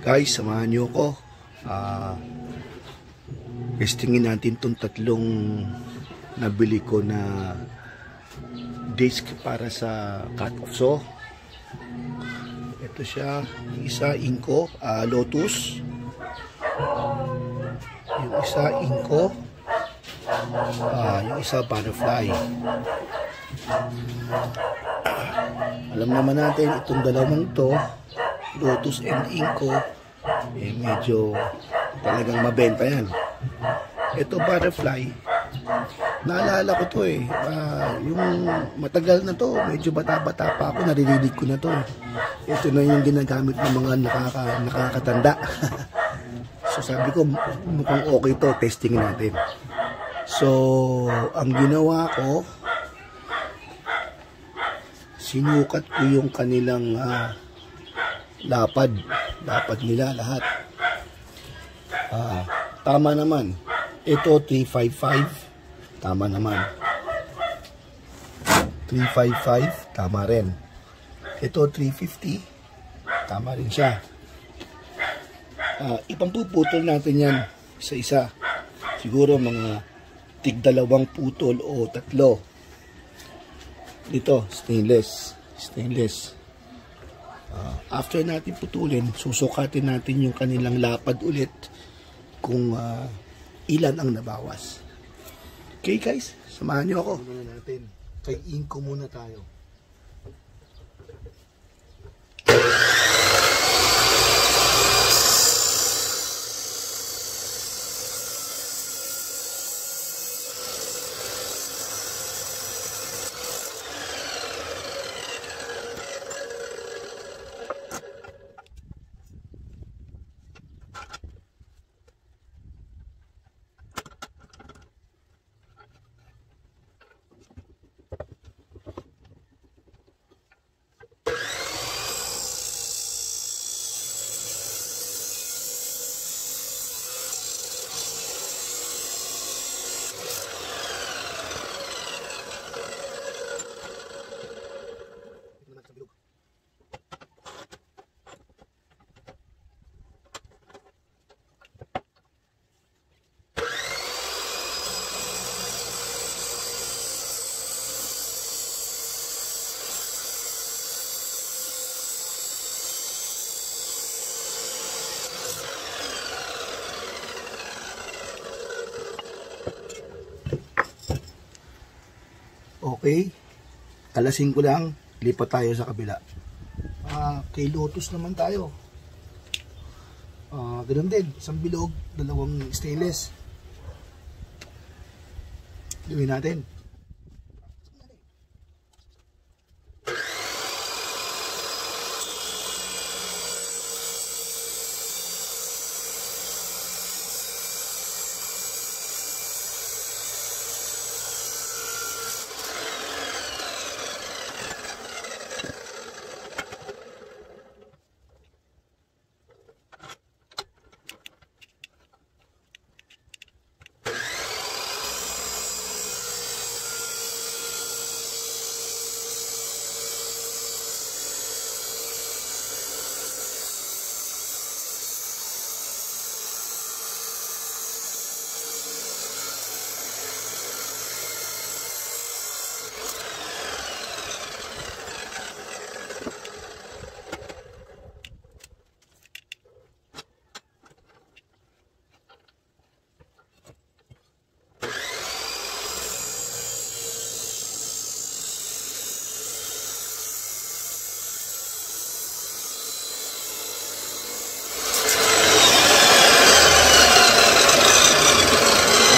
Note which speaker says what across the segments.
Speaker 1: Guys, samahan nyo ko. Ah, testingin natin tong tatlong nabili ko na disc para sa cut-off saw. Ito siya, isa Inco, ah, Lotus. Yung isa Inco. Ah, yung isa Butterfly. Alam naman natin itong dalawang to, Lotus and Inco, eh medyo talagang mabenta yan. Ito Butterfly, naalala ko to eh. Ah, yung matagal na to, medyo bata-bata pa ako, naririnig ko na to. eh. Ito na yung ginagamit ng mga nakaka, nakakatanda. so sabi ko, mukhang okay to, testing natin. So, ang ginawa ko, sinukat ko yung kanilang ah, lapad. Lapad nila lahat. Ah, tama naman. Ito 355. Tama naman. 355. Tama rin. Ito 350. Tama rin siya. Ah, ipampuputol natin yan isa-isa. Siguro mga tig dalawang putol o tatlo. Dito, stainless. Stainless. Ah, after natin putulin, susukatin natin yung kanilang lapad ulit kung ah, ilan ang nabawas. Okay guys, samahan niyo ako. Muna natin. Kay Inko muna tayo. Okay. Alasin ko lang. Lipat tayo sa kabila. Ah, kay Lotus naman tayo. Ah, ganun din. Isang bilog, dalawang stainless. Gawin natin.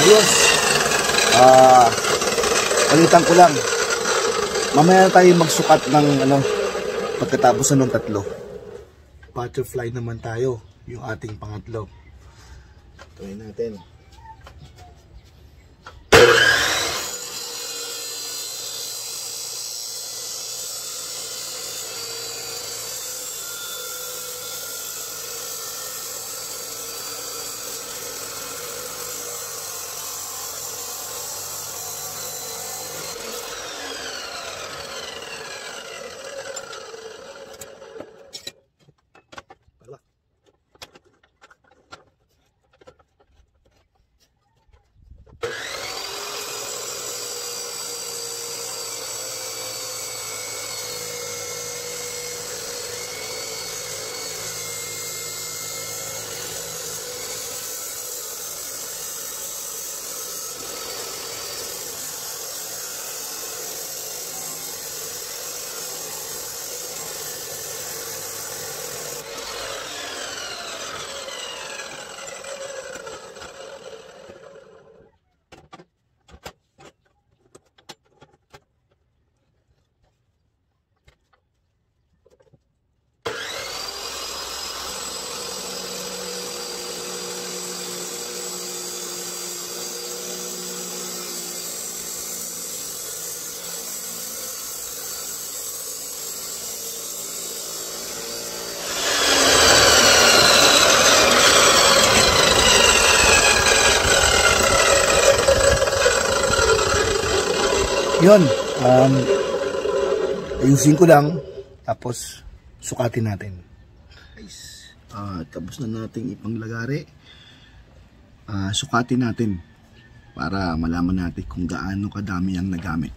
Speaker 1: Ayos. Ah, palitan ko lang. Mamaya tayo magsukat ng ano pagkatapos ng tatlo. Butterfly naman tayo, yung ating pangatlo. Try natin. Yun. Um, ayusin ko lang. Tapos, sukatin natin. Guys, ah, tapos na nating ipanglagari. Ah, sukatin natin para malaman natin kung gaano kadami ang nagamit.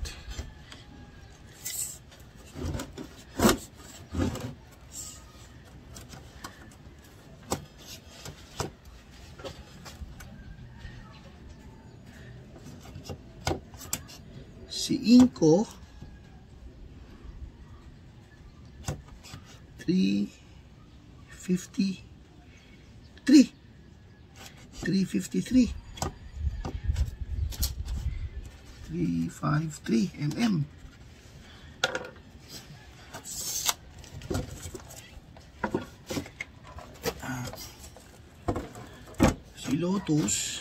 Speaker 1: Si Inko. 353 353 353 mm si Lotus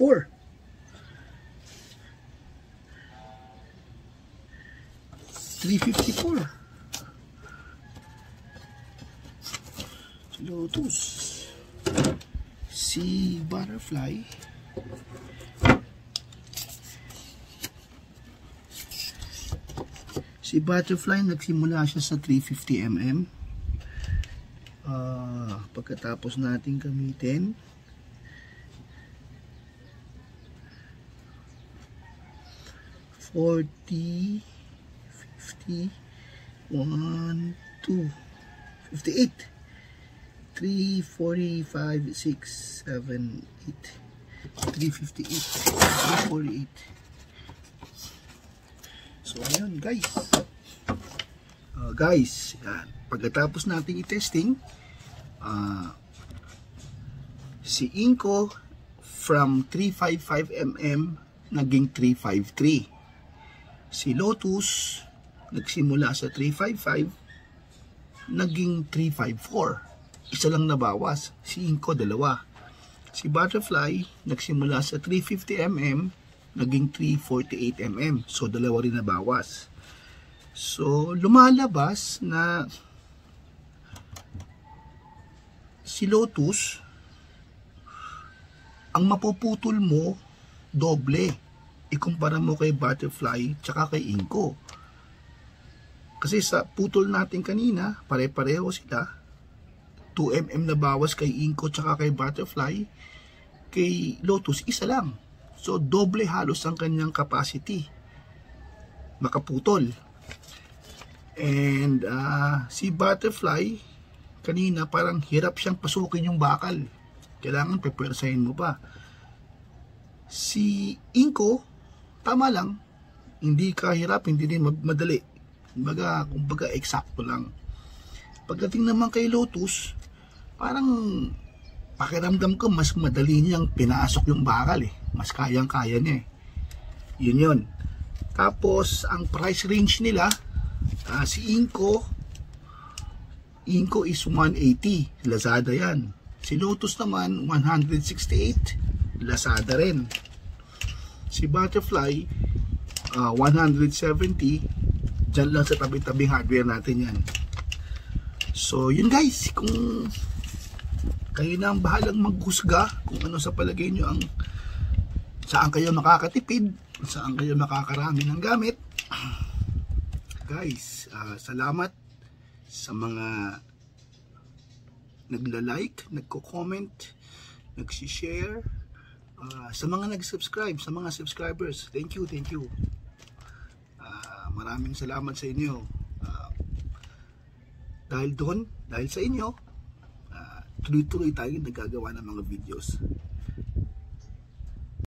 Speaker 1: 4. Three fifty-four. Lotus. Sea butterfly. Si Butterfly, nagsimula siya sa 350mm. Uh, ah, pagkatapos natin gamitin, forty, fifty, one, two, fifty-eight, three, forty-five, six, seven, eight, three fifty-eight, three forty-eight. So, ayun guys. Uh, guys, yan. pagkatapos natin i-testing, ah, si Inco from 355mm naging 353. Si Lotus nagsimula sa 355 naging 354. Isa lang nabawas. Si Inco dalawa. Si Butterfly nagsimula sa 350mm naging 348mm. So dalawa rin nabawas. So lumalabas na si Lotus ang mapuputol mo doble ikumpara mo kay butterfly tsaka kay inko. Kasi sa putol natin kanina pare-pareho sila. 2mm na bawas kay inko tsaka kay butterfly. Kay lotus isa lang. So doble halos ang kanyang capacity. Makaputol. And ah, si butterfly kanina parang hirap siyang pasukin yung bakal. Kailangan pepersahin mo pa. Si Inko tama lang. Hindi kahirap hindi din mad- madali. Kumbaga kumbaga eksakto lang. Pagdating naman kay Lotus parang pakiramdam ko mas madali niyang pinasok yung bakal eh. Mas kayang kaya niya eh. Yun yun. Tapos ang price range nila ah, si Inko Inko is 180 Lazada yan. Si Lotus naman 168 Lazada rin si Butterfly ah, 170 dyan lang sa tabi-tabing hardware natin yan. So yun guys kung kayo na ang bahalang maghusga kung ano sa palagay nyo ang saan kayo makakatipid saan kayo makakarami ng gamit. Guys ah, salamat sa mga nagla-like, nagko-comment, nagsi-share, ah, sa mga nag-subscribe, sa mga subscribers. Thank you, thank you. Ah, maraming salamat sa inyo. Ah, dahil doon, dahil sa inyo, tuloy-tuloy tayo nagagawa ng mga videos.